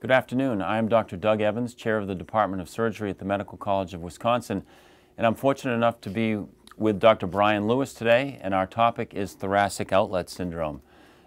Good afternoon. I am Dr. Doug Evans, Chair of the Department of Surgery at the Medical College of Wisconsin, and I'm fortunate enough to be with Dr. Brian Lewis today, and our topic is thoracic outlet syndrome.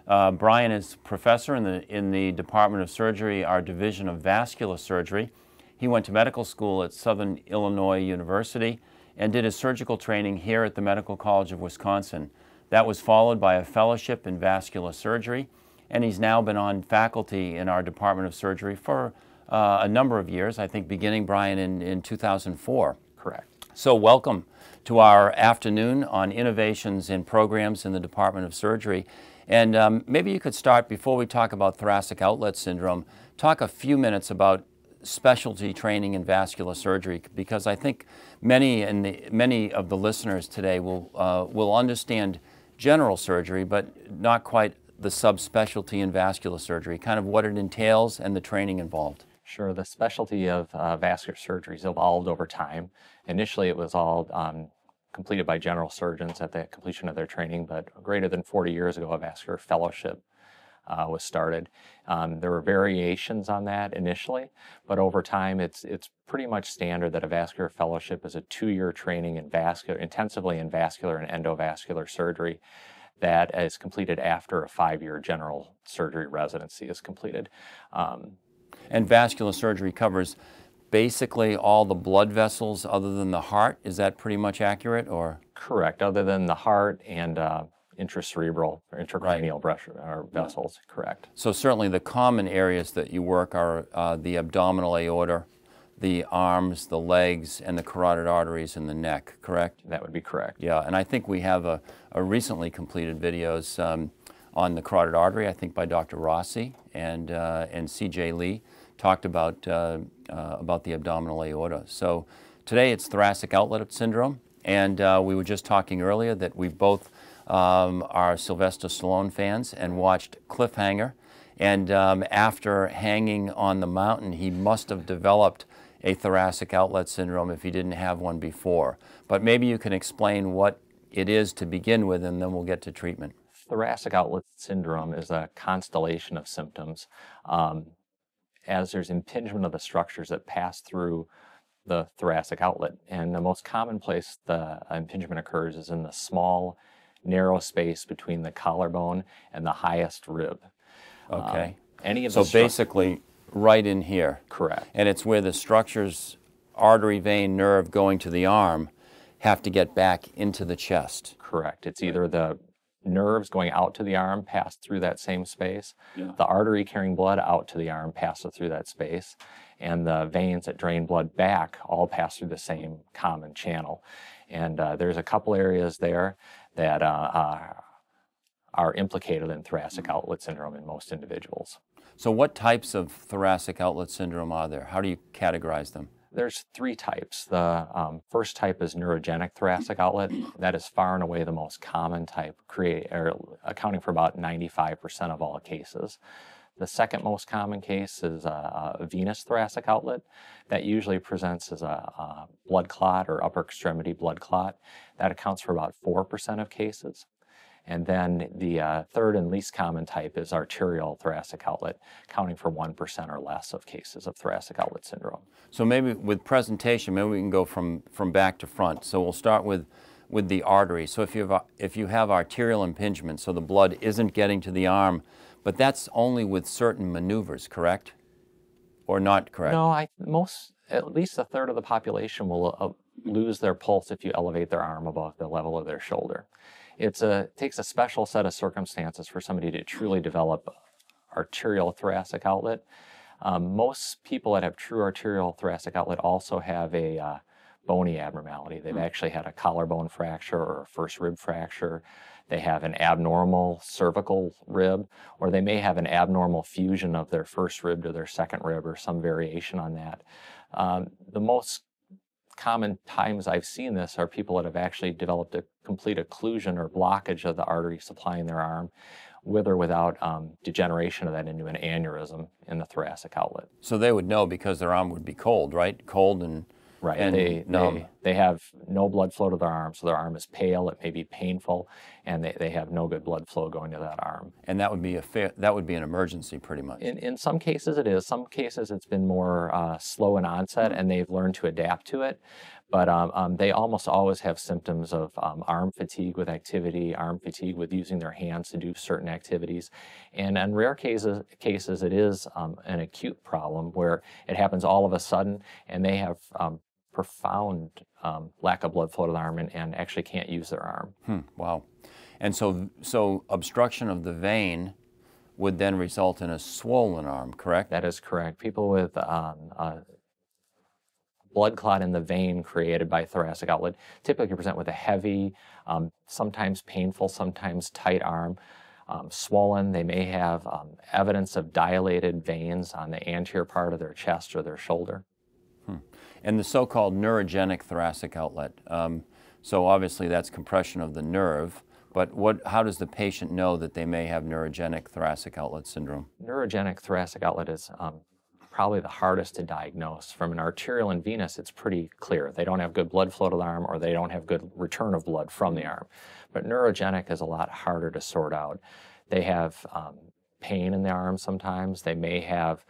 Uh, Brian is professor in the, in the Department of Surgery, our Division of Vascular Surgery. He went to medical school at Southern Illinois University and did his surgical training here at the Medical College of Wisconsin. That was followed by a fellowship in vascular surgery and he's now been on faculty in our Department of Surgery for uh, a number of years, I think beginning, Brian, in, in 2004. Correct. So welcome to our afternoon on innovations in programs in the Department of Surgery. And um, maybe you could start, before we talk about thoracic outlet syndrome, talk a few minutes about specialty training in vascular surgery because I think many and the, many of the listeners today will uh, will understand general surgery, but not quite the subspecialty in vascular surgery, kind of what it entails and the training involved. Sure. The specialty of uh, vascular surgery has evolved over time. Initially, it was all um, completed by general surgeons at the completion of their training, but greater than 40 years ago, a vascular fellowship uh, was started. Um, there were variations on that initially, but over time, it's it's pretty much standard that a vascular fellowship is a two-year training in vascular, intensively in vascular and endovascular surgery that is completed after a five-year general surgery residency is completed. Um, and vascular surgery covers basically all the blood vessels other than the heart. Is that pretty much accurate or? Correct, other than the heart and uh, intracerebral or intracranial right. vessels, correct. So certainly the common areas that you work are uh, the abdominal aorta, the arms, the legs, and the carotid arteries in the neck, correct? That would be correct. Yeah, and I think we have a, a recently completed videos um, on the carotid artery, I think by Dr. Rossi and, uh, and C.J. Lee talked about, uh, uh, about the abdominal aorta. So today it's thoracic outlet syndrome, and uh, we were just talking earlier that we both um, are Sylvester Stallone fans and watched Cliffhanger, and um, after hanging on the mountain, he must have developed a thoracic outlet syndrome if you didn't have one before. But maybe you can explain what it is to begin with, and then we'll get to treatment. Thoracic outlet syndrome is a constellation of symptoms. Um, as there's impingement of the structures that pass through the thoracic outlet. And the most common place the impingement occurs is in the small, narrow space between the collarbone and the highest rib. Okay. Um, any of so basically, right in here. Correct. And it's where the structures, artery, vein, nerve going to the arm, have to get back into the chest. Correct. It's either the nerves going out to the arm pass through that same space, yeah. the artery carrying blood out to the arm passes through that space, and the veins that drain blood back all pass through the same common channel. And uh, there's a couple areas there that uh, uh, are implicated in thoracic outlet syndrome in most individuals. So what types of thoracic outlet syndrome are there? How do you categorize them? There's three types. The um, first type is neurogenic thoracic outlet. That is far and away the most common type, create, or accounting for about 95% of all cases. The second most common case is a, a venous thoracic outlet. That usually presents as a, a blood clot or upper extremity blood clot. That accounts for about 4% of cases. And then the uh, third and least common type is arterial thoracic outlet, accounting for 1% or less of cases of thoracic outlet syndrome. So maybe with presentation, maybe we can go from, from back to front. So we'll start with, with the artery. So if you, have, if you have arterial impingement, so the blood isn't getting to the arm, but that's only with certain maneuvers, correct? Or not correct? No, I, most, at least a third of the population will uh, lose their pulse if you elevate their arm above the level of their shoulder. It's a, it takes a special set of circumstances for somebody to truly develop arterial thoracic outlet. Um, most people that have true arterial thoracic outlet also have a uh, bony abnormality. They've mm. actually had a collarbone fracture or a first rib fracture. They have an abnormal cervical rib, or they may have an abnormal fusion of their first rib to their second rib or some variation on that. Um, the most common times I've seen this are people that have actually developed a complete occlusion or blockage of the artery supplying their arm with or without um, degeneration of that into an aneurysm in the thoracic outlet. So they would know because their arm would be cold, right? Cold and right. And they, numb. They, they have no blood flow to their arm, so their arm is pale, it may be painful, and they, they have no good blood flow going to that arm. And that would be a fair, that would be an emergency pretty much. In, in some cases it is. Some cases it's been more uh, slow in onset and they've learned to adapt to it. But um, um, they almost always have symptoms of um, arm fatigue with activity, arm fatigue with using their hands to do certain activities. And in rare cases, cases it is um, an acute problem where it happens all of a sudden and they have um, profound um, lack of blood flow to the arm and, and actually can't use their arm. Hmm, wow. And so, so obstruction of the vein would then result in a swollen arm, correct? That is correct. People with um, uh, blood clot in the vein created by thoracic outlet typically present with a heavy, um, sometimes painful, sometimes tight arm. Um, swollen. They may have um, evidence of dilated veins on the anterior part of their chest or their shoulder. And the so-called neurogenic thoracic outlet. Um, so obviously that's compression of the nerve. But what, how does the patient know that they may have neurogenic thoracic outlet syndrome? Neurogenic thoracic outlet is um, probably the hardest to diagnose. From an arterial and venous, it's pretty clear. They don't have good blood flow to the arm or they don't have good return of blood from the arm. But neurogenic is a lot harder to sort out. They have um, pain in the arm sometimes. They may have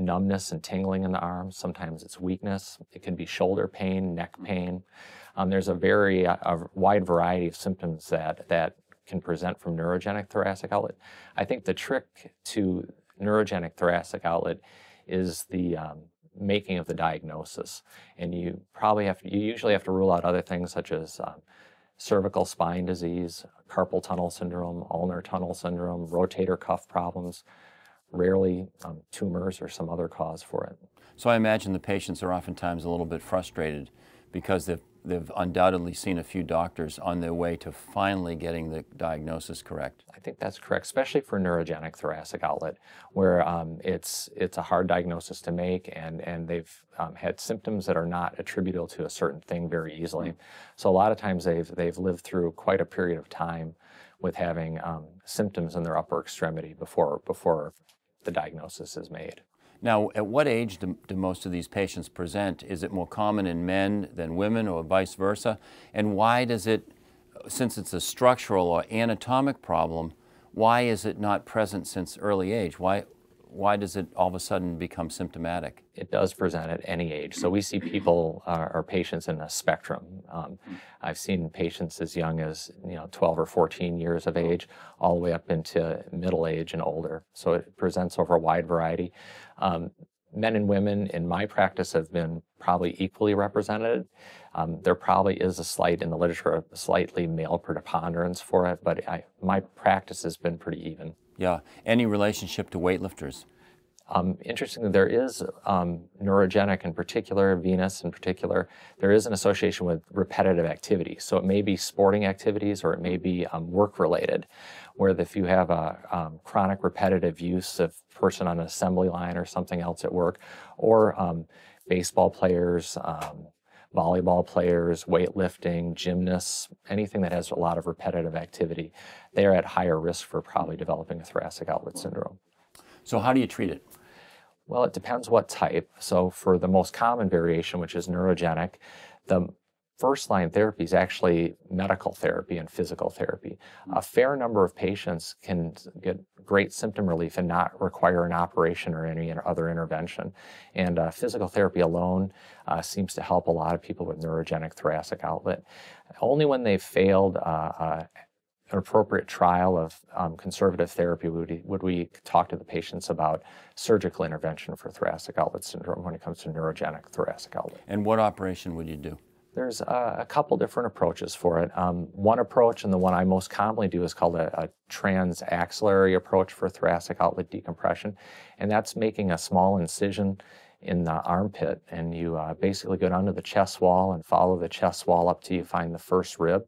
numbness and tingling in the arm. Sometimes it's weakness. It can be shoulder pain, neck pain. Um, there's a very uh, a wide variety of symptoms that, that can present from neurogenic thoracic outlet. I think the trick to neurogenic thoracic outlet is the um, making of the diagnosis. And you probably have to, you usually have to rule out other things such as um, cervical spine disease, carpal tunnel syndrome, ulnar tunnel syndrome, rotator cuff problems, rarely um, tumors or some other cause for it. So I imagine the patients are oftentimes a little bit frustrated because they've, they've undoubtedly seen a few doctors on their way to finally getting the diagnosis correct. I think that's correct, especially for neurogenic thoracic outlet, where um, it's it's a hard diagnosis to make, and and they've um, had symptoms that are not attributable to a certain thing very easily. So a lot of times they've they've lived through quite a period of time with having um, symptoms in their upper extremity before before the diagnosis is made. Now, at what age do, do, most of these patients present? Is it more common in men than women or vice versa? And why does it, since it's a structural or anatomic problem, why is it not present since early age? Why, why does it all of a sudden become symptomatic? It does present at any age. So we see people uh, or patients in a spectrum. Um, I've seen patients as young as you know 12 or 14 years of age, all the way up into middle age and older. So it presents over a wide variety. Um, men and women in my practice have been probably equally represented. Um, there probably is a slight in the literature, a slightly male preponderance for it, but I, my practice has been pretty even. Yeah. Any relationship to weightlifters? Um, interestingly, there is um, neurogenic in particular, venous in particular, there is an association with repetitive activity. So it may be sporting activities or it may be um, work related, where if you have a um, chronic repetitive use of person on an assembly line or something else at work, or um, baseball players, um, volleyball players, weightlifting, gymnasts, anything that has a lot of repetitive activity, they are at higher risk for probably developing a thoracic outlet syndrome. So how do you treat it? Well, it depends what type. So for the most common variation, which is neurogenic, the first line therapy is actually medical therapy and physical therapy. A fair number of patients can get great symptom relief and not require an operation or any other intervention. And uh, physical therapy alone uh, seems to help a lot of people with neurogenic thoracic outlet. Only when they've failed uh, uh an appropriate trial of um, conservative therapy would we, would we talk to the patients about surgical intervention for thoracic outlet syndrome when it comes to neurogenic thoracic outlet. And what operation would you do? There's a, a couple different approaches for it. Um, one approach, and the one I most commonly do, is called a, a transaxillary approach for thoracic outlet decompression, and that's making a small incision in the armpit, and you uh, basically go down to the chest wall and follow the chest wall up till you find the first rib,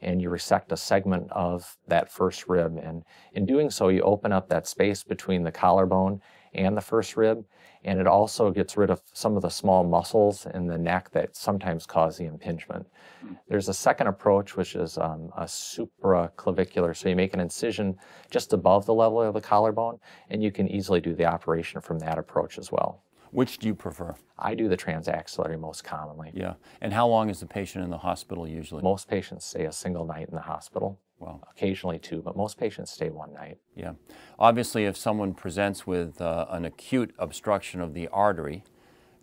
and you resect a segment of that first rib. And in doing so, you open up that space between the collarbone and the first rib, and it also gets rid of some of the small muscles in the neck that sometimes cause the impingement. Hmm. There's a second approach, which is um, a supraclavicular. So you make an incision just above the level of the collarbone, and you can easily do the operation from that approach as well. Which do you prefer? I do the transaxillary most commonly. Yeah. And how long is the patient in the hospital usually? Most patients stay a single night in the hospital. Well, occasionally two, but most patients stay one night. Yeah. Obviously, if someone presents with uh, an acute obstruction of the artery,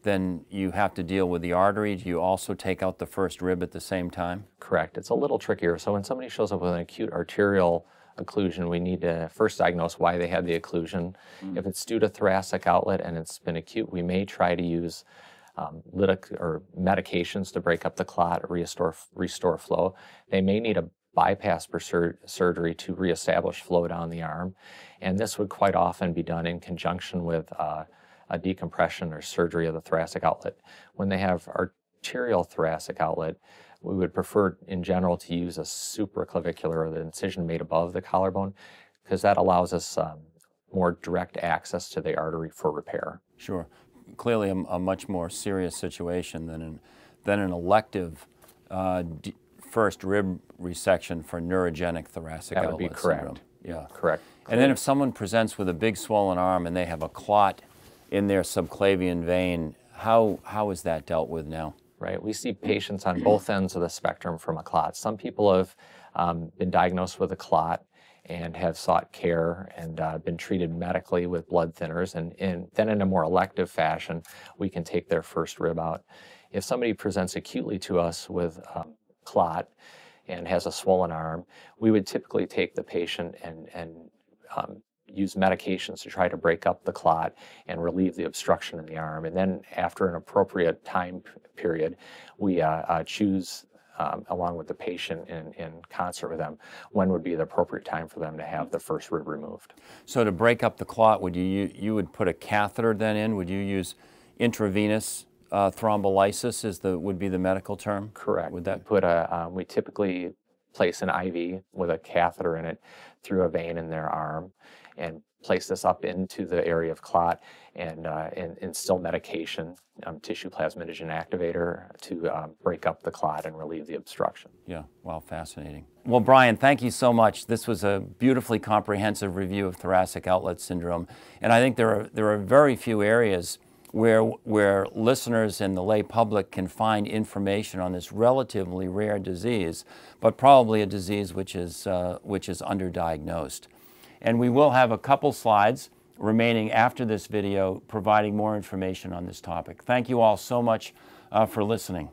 then you have to deal with the artery. Do you also take out the first rib at the same time? Correct. It's a little trickier. So when somebody shows up with an acute arterial occlusion, we need to first diagnose why they had the occlusion. Mm. If it's due to thoracic outlet and it's been acute, we may try to use um, lytic or medications to break up the clot, restore restore flow. They may need a bypass sur surgery to reestablish flow down the arm, and this would quite often be done in conjunction with uh, a decompression or surgery of the thoracic outlet. When they have arterial thoracic outlet, we would prefer in general to use a supraclavicular or the incision made above the collarbone because that allows us um, more direct access to the artery for repair. Sure. Clearly a, a much more serious situation than an, than an elective uh, first rib resection for neurogenic thoracic that outlet would be correct. syndrome. Yeah. Correct. And then if someone presents with a big swollen arm and they have a clot in their subclavian vein, how, how is that dealt with now? right? We see patients on both ends of the spectrum from a clot. Some people have um, been diagnosed with a clot and have sought care and uh, been treated medically with blood thinners. And, and, then in a more elective fashion, we can take their first rib out. If somebody presents acutely to us with a clot and has a swollen arm, we would typically take the patient and, and um, use medications to try to break up the clot and relieve the obstruction in the arm. And then after an appropriate time period, we uh, uh, choose um, along with the patient in, in concert with them, when would be the appropriate time for them to have the first rib removed. So to break up the clot, would you, you, would put a catheter then in? Would you use intravenous uh, thrombolysis is the, would be the medical term? Correct. Would that put a, um, we typically place an IV with a catheter in it through a vein in their arm and place this up into the area of clot and, uh, and instill medication, um, tissue plasminogen activator, to um, break up the clot and relieve the obstruction. Yeah, wow, fascinating. Well, Brian, thank you so much. This was a beautifully comprehensive review of thoracic outlet syndrome. And I think there are, there are very few areas where, where listeners and the lay public can find information on this relatively rare disease, but probably a disease which is, uh, which is underdiagnosed. And we will have a couple slides remaining after this video providing more information on this topic. Thank you all so much uh, for listening.